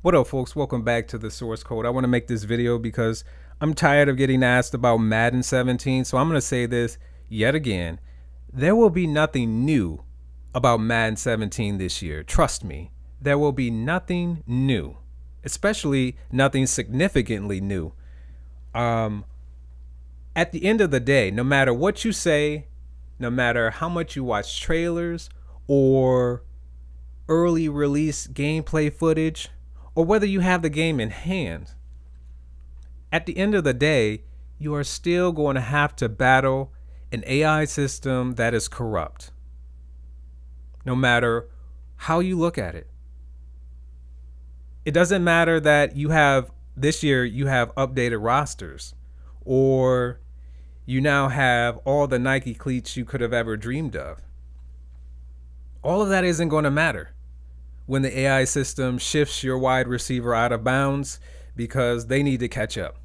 What up folks, welcome back to the source code. I want to make this video because I'm tired of getting asked about Madden 17, so I'm going to say this yet again. There will be nothing new about Madden 17 this year. Trust me, there will be nothing new, especially nothing significantly new. Um, at the end of the day, no matter what you say, no matter how much you watch trailers or early release gameplay footage, or whether you have the game in hand, at the end of the day, you are still going to have to battle an AI system that is corrupt, no matter how you look at it. It doesn't matter that you have this year you have updated rosters or you now have all the Nike cleats you could have ever dreamed of. All of that isn't going to matter when the AI system shifts your wide receiver out of bounds because they need to catch up.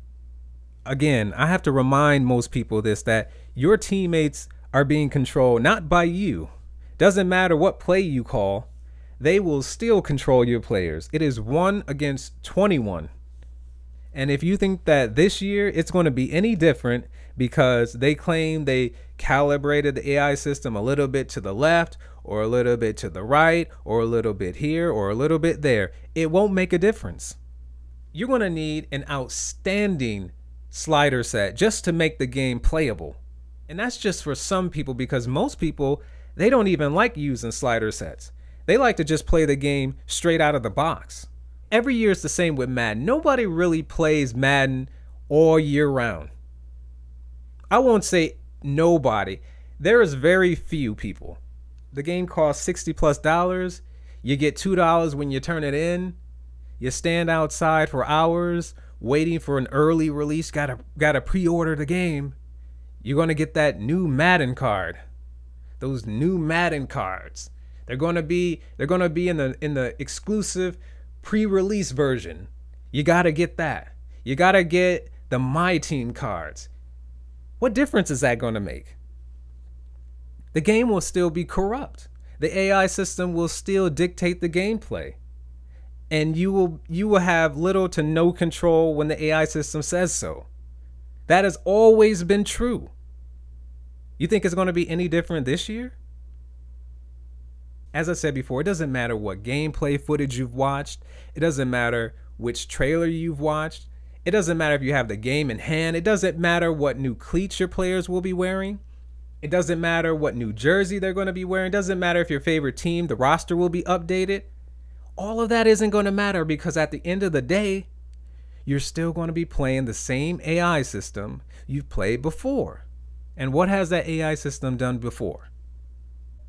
Again, I have to remind most people this that your teammates are being controlled not by you. Doesn't matter what play you call, they will still control your players. It is 1 against 21. And if you think that this year it's going to be any different because they claim they calibrated the AI system a little bit to the left or a little bit to the right or a little bit here or a little bit there. It won't make a difference. You're going to need an outstanding slider set just to make the game playable. And that's just for some people because most people, they don't even like using slider sets. They like to just play the game straight out of the box. Every year is the same with Madden. Nobody really plays Madden all year round. I won't say nobody. There is very few people the game costs 60 plus dollars. You get $2 when you turn it in. You stand outside for hours waiting for an early release. Gotta gotta pre-order the game. You're gonna get that new Madden card. Those new Madden cards. They're gonna be they're gonna be in the in the exclusive pre-release version. You gotta get that. You gotta get the My Team cards. What difference is that gonna make? the game will still be corrupt. The AI system will still dictate the gameplay. And you will you will have little to no control when the AI system says so. That has always been true. You think it's going to be any different this year? As I said before, it doesn't matter what gameplay footage you've watched. It doesn't matter which trailer you've watched. It doesn't matter if you have the game in hand. It doesn't matter what new cleats your players will be wearing. It doesn't matter what New Jersey they're going to be wearing. It doesn't matter if your favorite team, the roster will be updated. All of that isn't going to matter because at the end of the day, you're still going to be playing the same AI system you've played before. And what has that AI system done before?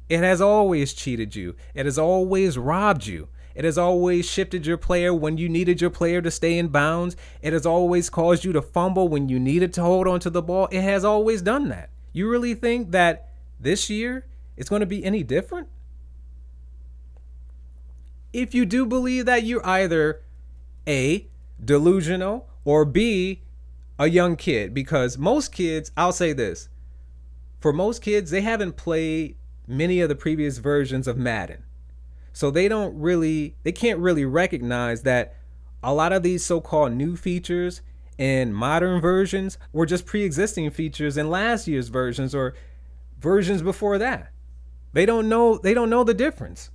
It has always cheated you. It has always robbed you. It has always shifted your player when you needed your player to stay in bounds. It has always caused you to fumble when you needed to hold on to the ball. It has always done that. You really think that this year it's going to be any different? If you do believe that you're either A, delusional, or B, a young kid, because most kids, I'll say this, for most kids, they haven't played many of the previous versions of Madden. So they don't really, they can't really recognize that a lot of these so called new features and modern versions were just pre-existing features in last year's versions or versions before that. They don't know they don't know the difference.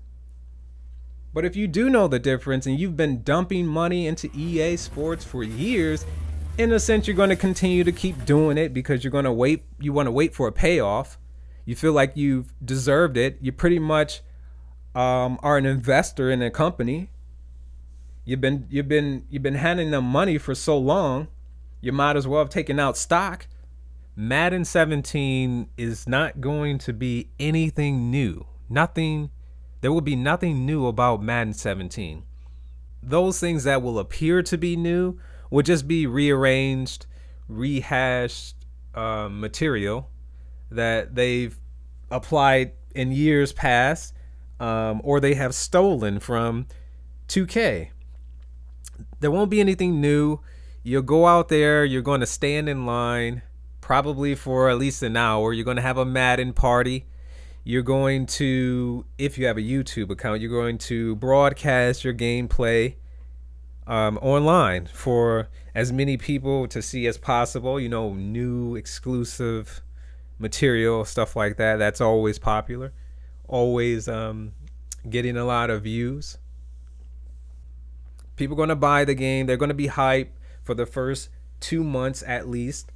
But if you do know the difference and you've been dumping money into EA Sports for years, in a sense you're going to continue to keep doing it because you're going to wait you want to wait for a payoff. You feel like you've deserved it. You pretty much um, are an investor in a company You've been you've been you've been handing them money for so long. You might as well have taken out stock. Madden 17 is not going to be anything new. Nothing there will be nothing new about Madden 17. Those things that will appear to be new will just be rearranged, rehashed uh, material that they've applied in years past um, or they have stolen from 2K there won't be anything new. You'll go out there, you're going to stand in line, probably for at least an hour. You're going to have a Madden party. You're going to, if you have a YouTube account, you're going to broadcast your gameplay. um, online for as many people to see as possible. You know, new exclusive material, stuff like that. That's always popular, always um, getting a lot of views. People going to buy the game. They're going to be hype for the first two months at least.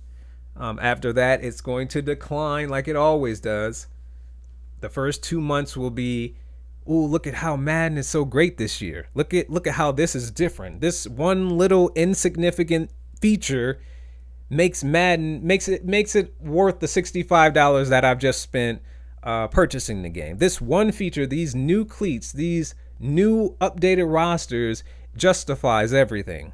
Um, after that, it's going to decline like it always does. The first two months will be, oh, look at how Madden is so great this year. Look at look at how this is different. This one little insignificant feature makes Madden makes it makes it worth the $65 that I've just spent uh, purchasing the game. This one feature, these new cleats, these new updated rosters justifies everything.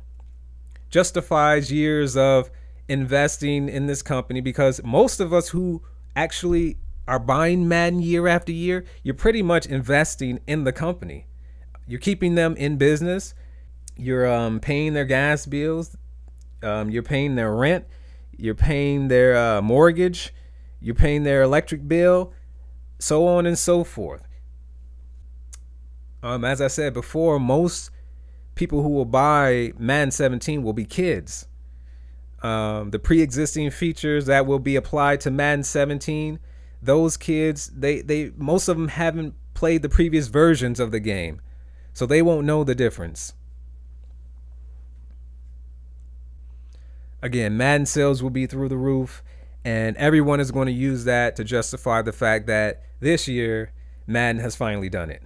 Justifies years of investing in this company because most of us who actually are buying Madden year after year, you're pretty much investing in the company. You're keeping them in business. You're um, paying their gas bills. Um, you're paying their rent. You're paying their uh, mortgage. You're paying their electric bill, so on and so forth. Um, as I said before, most people who will buy Madden 17 will be kids. Um, the pre-existing features that will be applied to Madden 17, those kids, they they most of them haven't played the previous versions of the game, so they won't know the difference. Again, Madden sales will be through the roof, and everyone is going to use that to justify the fact that this year Madden has finally done it.